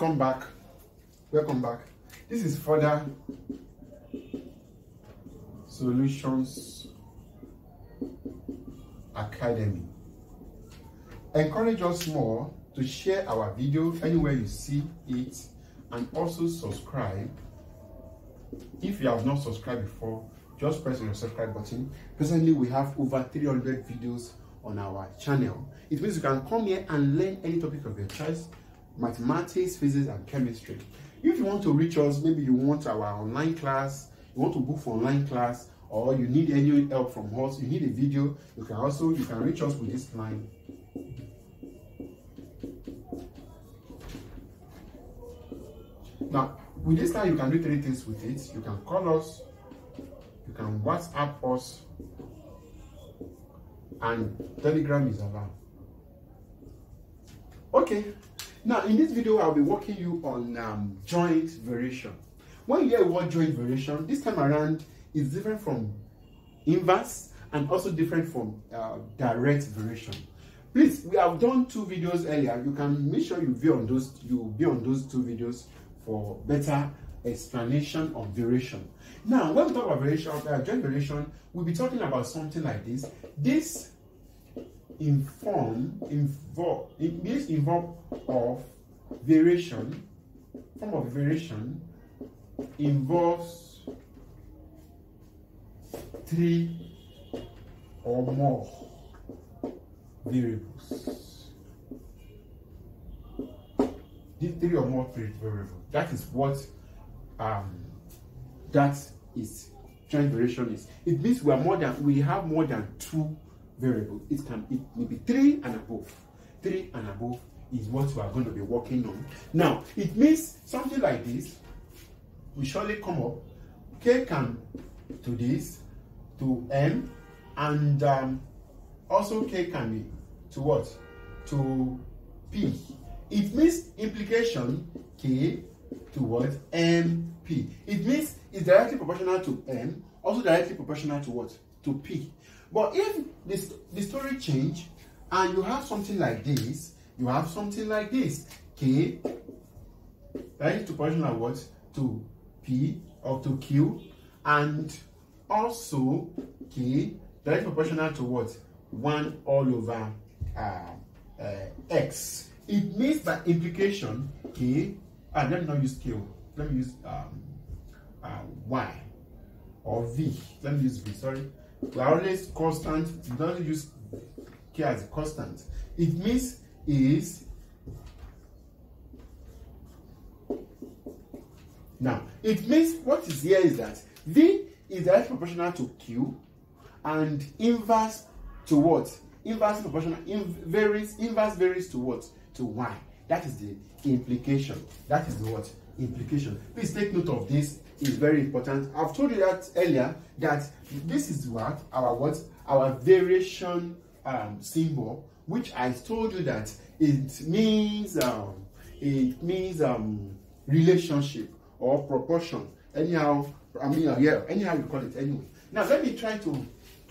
come back. Welcome back. This is further solutions academy. Encourage us more to share our video anywhere you see it and also subscribe. If you have not subscribed before just press on the subscribe button. Presently we have over 300 videos on our channel. It means you can come here and learn any topic of your choice mathematics physics and chemistry. If you want to reach us maybe you want our online class you want to book for online class or you need any help from us you need a video you can also you can reach us with this line. Now with this line you can do three things with it. You can call us you can whatsapp us and telegram is allowed. Okay now in this video i'll be walking you on um, joint variation. When you hear word joint variation this time around is different from inverse and also different from uh, direct variation. Please we have done two videos earlier. You can make sure you be on those you be on those two videos for better explanation of variation. Now when we talk about variation uh, joint variation we'll be talking about something like this. This inform involve this involve of variation form of variation involves three or more variables. These three or more variables that is what um that is joint variation is. It means we are more than we have more than two variables it can it may be three and above. Three and above is what we are going to be working on. Now it means something like this. Will surely come up k can to this to m and um, also k can be to what? To p. It means implication k to what? Mp it means it's directly proportional to m also directly proportional to what to p but if this the story change and you have something like this you have something like this k directly proportional what? To p or to q. And also k directly proportional to what? 1 all over uh, uh, x. It means by implication k and let me not use Q, let me use um, uh, y or v. Let me use v sorry we are always constant we don't use k as constant. It means is now it means what is here is that v is directly proportional to q and inverse to what? Inverse proportional in varies inverse varies to what? To y. That is the implication. That is the what? Implication. Please take note of this is very important. I've told you that earlier that this is what our what our variation um, symbol which i told you that it means um, it means um, relationship or proportion. Anyhow i mean uh, yeah anyhow you call it anyway. Now let me try to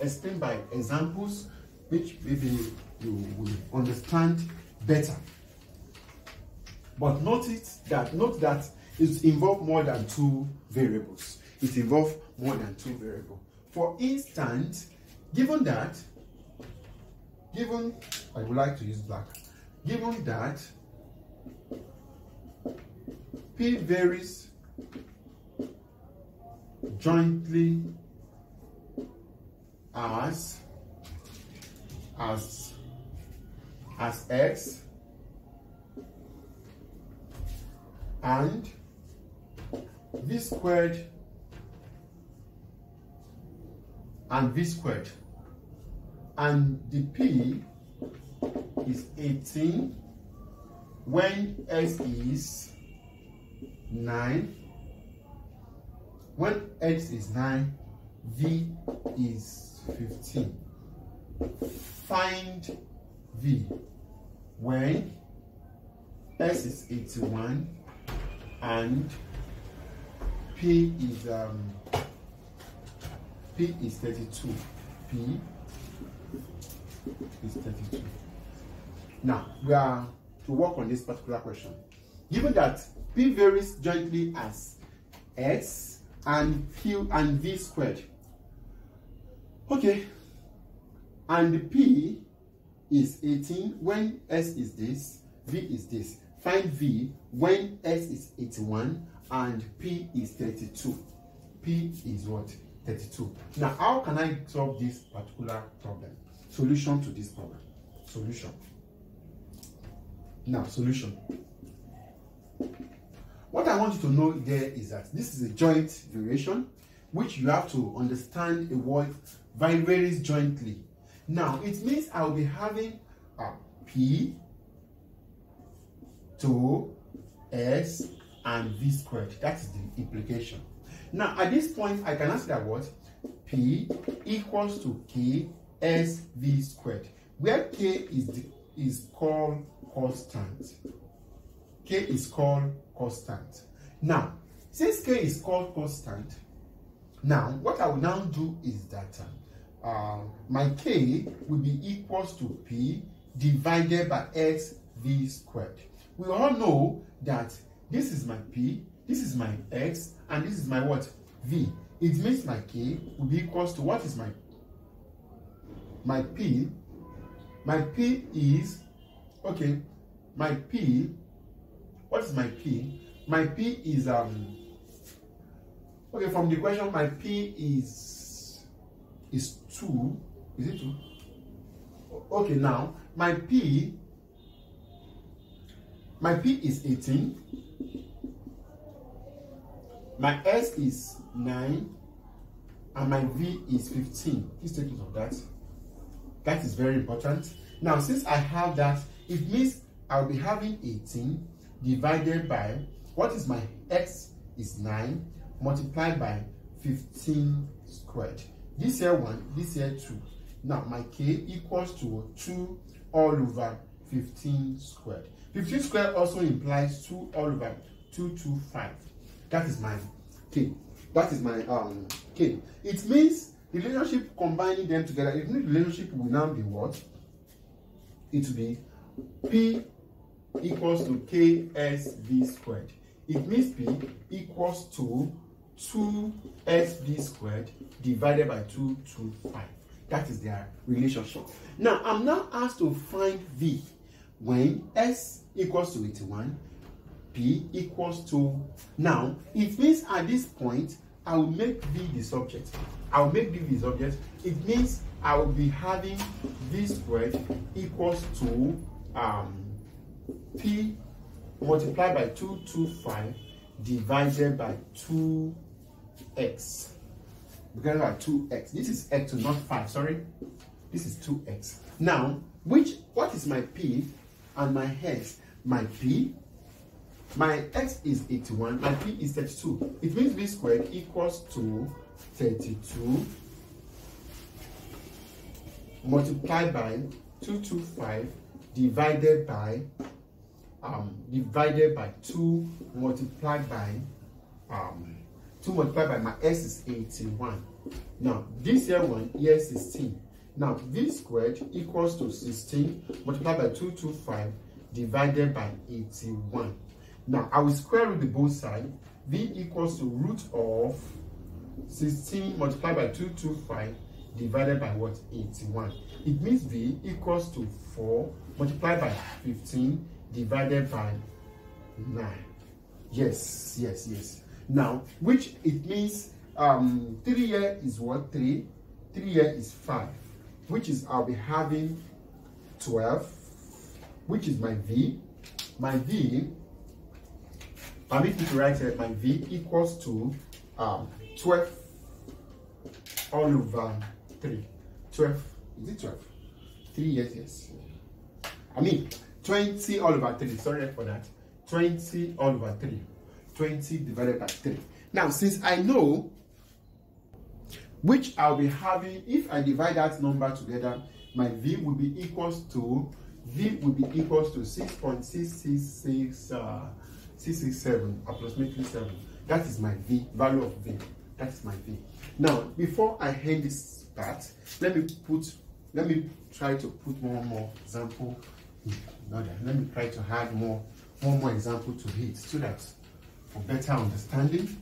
explain by examples which maybe you will understand better. But notice that note that it involves more than two variables. It involves more than two variables. For instance given that given i would like to use black given that p varies jointly as as as x and v squared and v squared. And the p is 18 when x is 9 when x is 9 v is 15 find v when s is 81 and p is um p is 32 p is 32 now we are to work on this particular question given that p varies jointly as x and q and v squared. Okay, and p is 18 when s is this, v is this. Find v when s is 81 and p is 32. p is what? 32. Now, how can I solve this particular problem? Solution to this problem. Solution. Now, solution. What I want you to know there is that this is a joint variation, which you have to understand a word varies jointly. Now, it means I will be having a P, 2, S, and V squared. That is the implication. Now, at this point, I can answer that what? P equals to K S V squared, where K is, the, is called constant. K is called constant. Now, since K is called constant, now what I will now do is that uh, my K will be equals to P divided by X V squared. We all know that this is my P, this is my X, and this is my what? V. It means my K will be equals to what is my my P? My P is okay. My P what is my P? My P is um okay from the question my P is is two. Is it two? Okay, now my P my P is 18. My S is 9 and my V is 15. Please take note of that. That is very important. Now, since I have that, it means I'll be having 18 divided by what is my x is 9 multiplied by 15 squared. This here 1, this here 2. Now my k equals to 2 all over 15 squared. 15 squared also implies 2 all over 225. That is my k. That is my um k. It means the relationship combining them together, it means the relationship will now be what? It will be p equals to ksv squared. It means P equals to 2sv squared divided by 225. That is their relationship. Now, I'm now asked to find V when S equals to 81, P equals to... Now, it means at this point, I will make V the subject. I will make V the subject. It means I will be having V squared equals to um, p multiplied by 225 divided by 2x divided by 2x this is x not 5 sorry. This is 2x now which what is my p and my x my p my x is 81 my p is 32 it means b squared equals to 32 multiplied by 225 divided by um, divided by 2 multiplied by um, 2 multiplied by my s is 81. Now, this here one, here 16. Now, v squared equals to 16 multiplied by 225 divided by 81. Now, I will square root the both sides. v equals to root of 16 multiplied by 225 divided by what? 81. It means v equals to 4 multiplied by 15 divided by 9. Yes, yes, yes. Now, which it means um, 3 here is what? 3. 3 here is 5. Which is I'll be having 12. Which is my V. My V, permit me to write here, my V equals to um, 12 all over 3. 12. Is it 12? 3 yes, yes. I mean, 20 all over 3. Sorry for that. 20 all over 3. 20 divided by 3. Now, since I know which I'll be having, if I divide that number together, my V will be equals to, V will be equals to 6.666, uh, 667, approximately 7. That is my V, value of V. That is my V. Now, before I end this part, let me put, let me try to put one more example let me try to add more one more example to hit so that for better understanding.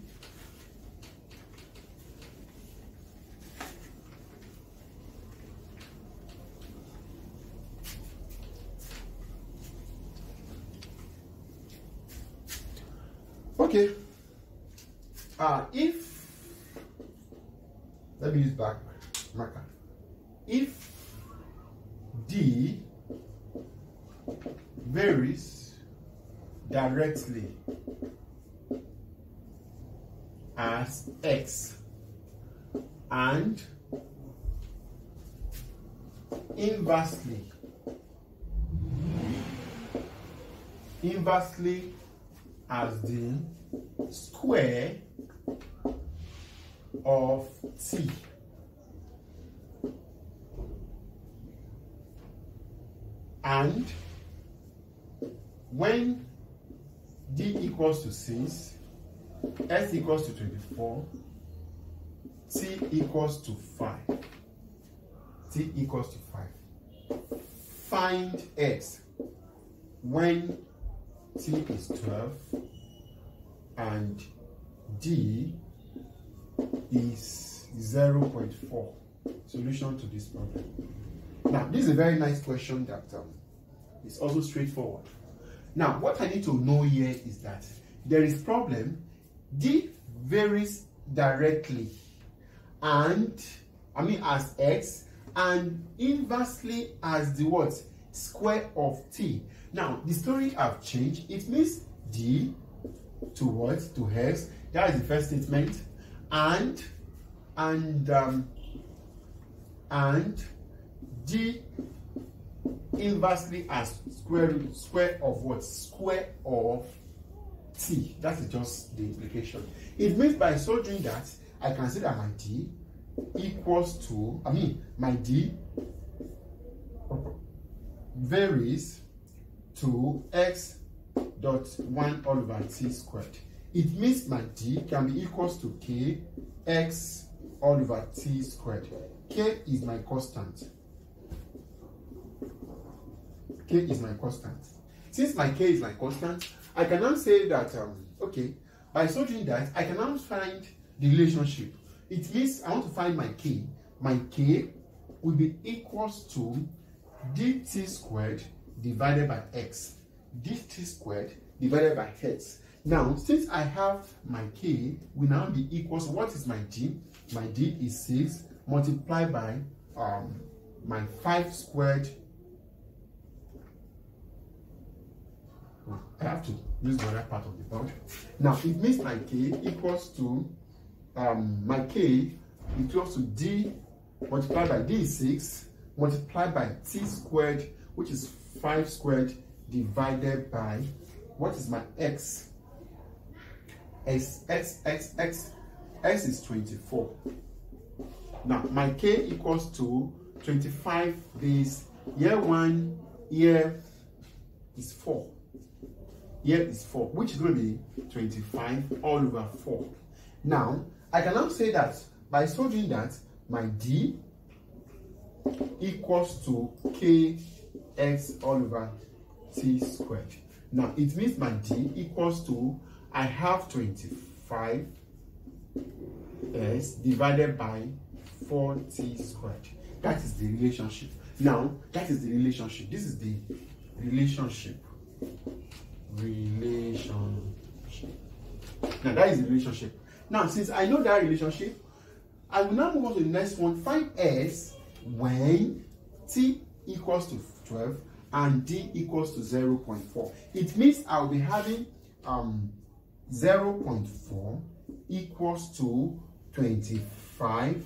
Okay. Uh, if let me use back marker. If D varies directly as X and inversely inversely as the square of t. And when d equals to 6 s equals to 24 t equals to 5 t equals to 5 find x when t is 12 and d is 0.4 solution to this problem. Now this is a very nice question that um, is also straightforward. Now what i need to know here is that there is problem d varies directly and i mean as x and inversely as the what? Square of t now the story have changed. It means d to what? To x that is the first statement. And and um, and d inversely as square square of what? Square of t. That is just the implication. It means by so doing that i can say that my d equals to i mean my d varies to x dot 1 all over t squared. It means my d can be equals to k x all over t squared. K is my constant. K is my constant. Since my k is my constant i can now say that um, okay by so doing that i can now find the relationship. It means i want to find my k. My k will be equals to dt squared divided by x. This t squared divided by x. Now since i have my k will now be equals what is my d my d is 6 multiplied by um, my 5 squared. I have to use the other part of the board. Now it means my k equals to um, my k equals to d multiplied by d is 6 multiplied by t squared which is 5 squared divided by what is my x? X x x x x is 24 now my k equals to 25 days year one year is 4 here is 4 which is going to be 25 all over 4 now i can now say that by so doing that my d equals to kx all over t squared now it means my d equals to i have 25 s divided by 4t squared that is the relationship now that is the relationship this is the relationship relationship. Now that is the relationship. Now, since I know that relationship, I will now move on to the next one. Find S when T equals to 12 and D equals to 0 0.4. It means I'll be having um, 0 0.4 equals to 25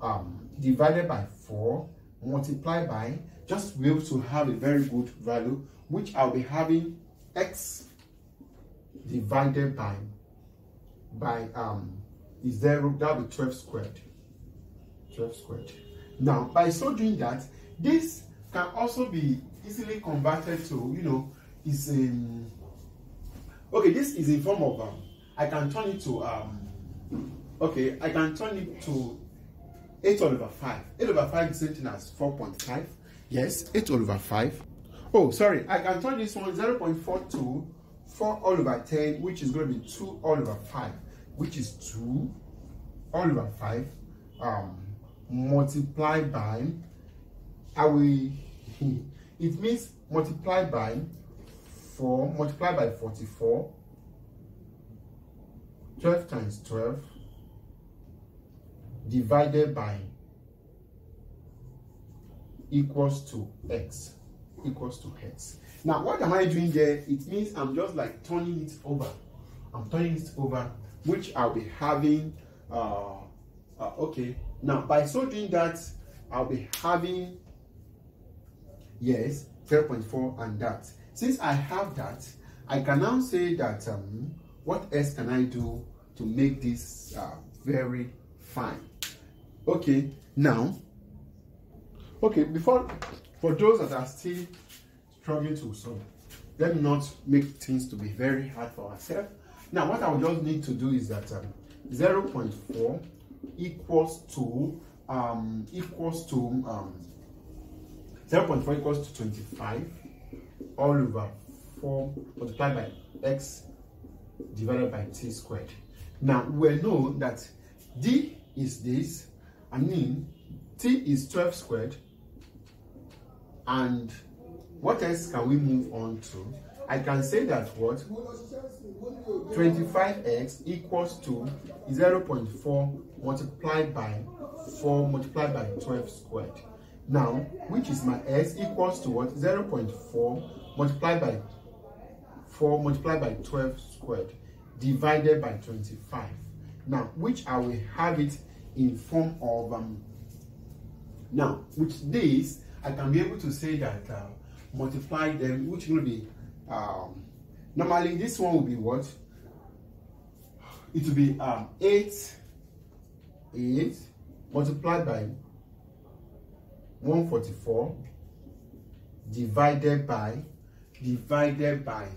um, divided by 4 multiplied by just be able to have a very good value which I'll be having x divided by by um is zero that will be 12 squared 12 squared now by so doing that this can also be easily converted to you know is um okay this is a form of um i can turn it to um okay i can turn it to 8 all over 5 8 over 5 is the as 4.5 yes 8 all over 5 Oh, sorry, I can turn this one 0 0.42 4 all over 10, which is going to be 2 all over 5, which is 2 all over 5 um, multiplied by, I will, it means multiplied by 4, multiplied by 44, 12 times 12, divided by equals to x equals to x. Now, what am I doing there? It means I'm just like turning it over. I'm turning it over, which I'll be having, uh, uh, okay. Now, by so doing that, I'll be having, yes, 12.4 and that. Since I have that, I can now say that, um, what else can I do to make this uh, very fine? Okay, now, okay, before for those that are still struggling to solve, let me not make things to be very hard for ourselves. Now, what I will just need to do is that um, 0 0.4 equals to um, equals to um, 0 0.4 equals to 25 all over 4 multiplied by x divided by t squared. Now, we know that d is this, I mean, t is 12 squared and what else can we move on to? I can say that what 25x equals to 0 0.4 multiplied by 4 multiplied by 12 squared. Now, which is my s equals to what? 0 0.4 multiplied by 4 multiplied by 12 squared divided by 25. Now, which I will have it in form of, um, now, with this, I can be able to say that uh, multiply them, which will be, um, normally this one will be what? It will be um, 8, 8 multiplied by 144 divided by, divided by,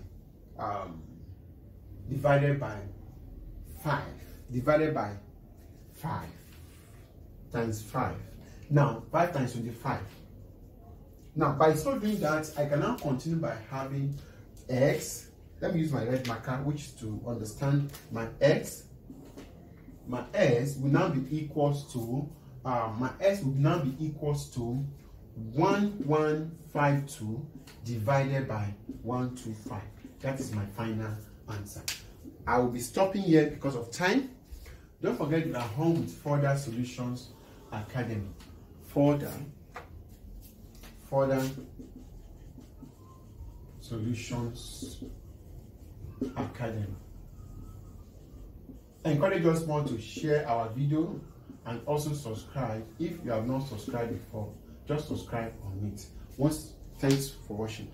um, divided by 5, divided by 5 times 5. Now, 5 times 25 now, by so doing that, I can now continue by having x. Let me use my red marker, which is to understand my x. My s will now be equals to, uh, my s would now be equals to 1152 divided by 125. That is my final answer. I will be stopping here because of time. Don't forget you are home with Further Solutions Academy. Further further solutions academy encourage us more to share our video and also subscribe if you have not subscribed before just subscribe on it. Once thanks for watching